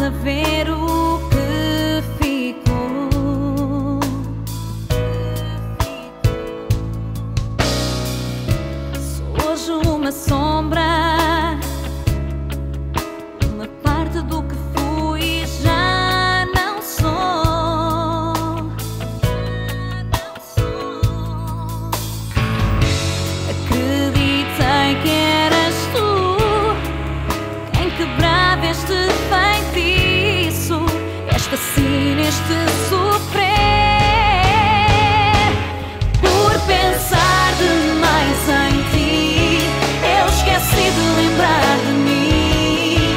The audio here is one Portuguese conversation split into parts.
casa ver o esta sina, este sofrer. Por pensar demais em ti, eu esqueci de lembrar de mim.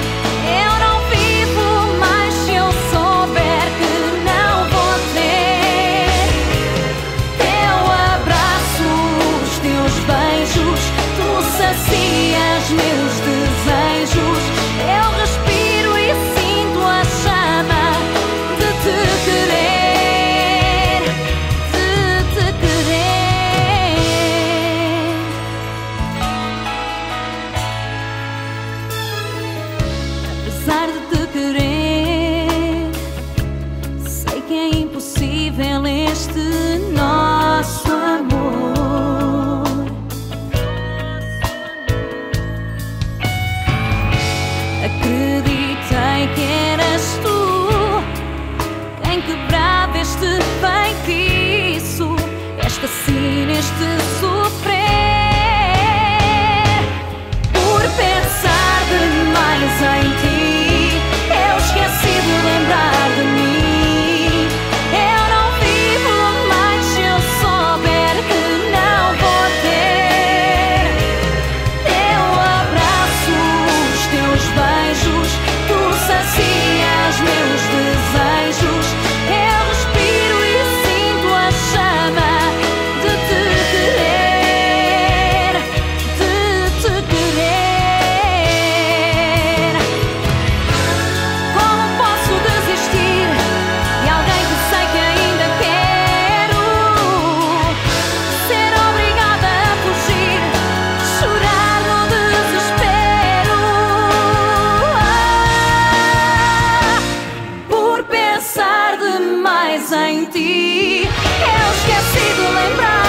Eu não vivo mais se eu souber que não vou ter teu abraço, os teus beijos, tu sacias meus desejos. through the tight. pensar demais em ti. É Eu esqueci de lembrar.